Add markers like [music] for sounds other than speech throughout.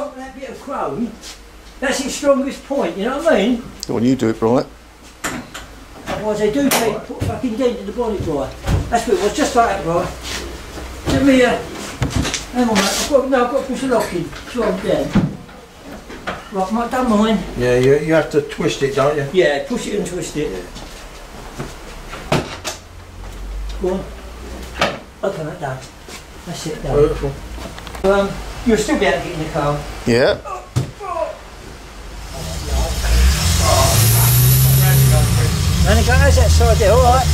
top of that bit of chrome, that's its strongest point, you know what I mean? Go on, you do it, right? Otherwise they do take, put a fucking dent in the bonnet, right? That's what it was, just like that, right? Let me, uh, hang on mate, I've got, no, I've got to push the lock in, so I'm dead. Right, mate, don't mind. Yeah, you, you have to twist it, don't you? Yeah, push it and twist it. Go on. Open that down. That's it, done. Beautiful. Um, you'll still be able to get in the car. Yeah. And it goes that side there, alright?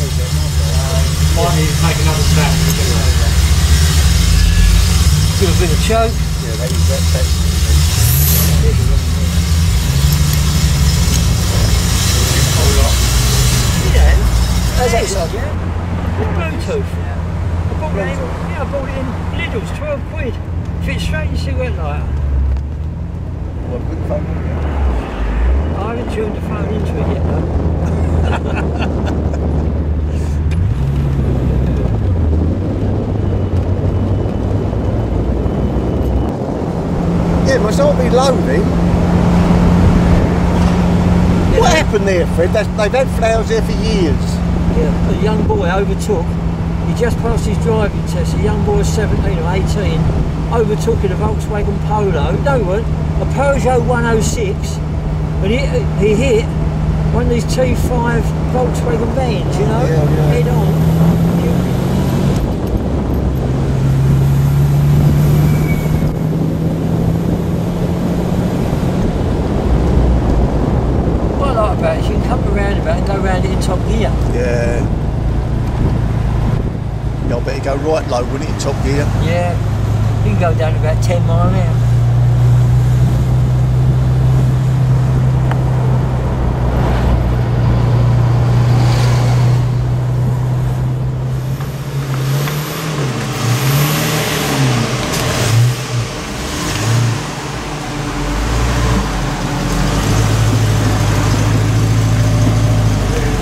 Might need to take another step. Give a bit of choke. Yeah, that is, that, that's Yeah. How's that side, yeah? Bluetooth. I bought it in, yeah, I bought it in Lidl's, 12 quid. In your cigarette lighter. well, good fun, isn't it? I haven't tuned the phone into it yet though. [laughs] Yeah, must all be loading. What happened there, Fred? They've had flowers there for years. Yeah, a young boy overtook. He just passed his driving test. A young boy, 17 or 18, overtook in a Volkswagen Polo. No one, a Peugeot 106, and he, he hit one of these T5 Volkswagen vans. You know, Yeah, yeah. head on. What I like about it is you can come around about and go around it in top gear. Yeah. I bet it go right low, wouldn't it, top gear? Yeah, you can go down about 10 mile an hour.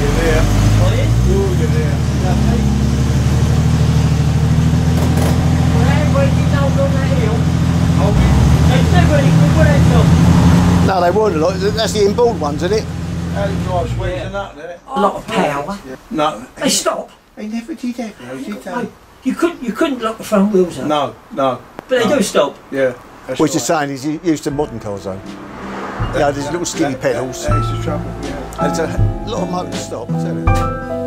You're there. Ooh, you're there. No, they weren't a lot. That's the inboard ones, isn't it? How do you drive sweets and that? A lot of power. No, They stop. They never did ever, though, did No, they? you couldn't you couldn't lock the front wheels up. No, no, But they do stop. yeah. That's What he's right. saying is he's used to modern cars, though. Yeah, there's little skinny That- that- pedals. That is the trouble, yeah. And it's a lot of motors stop, I tell you.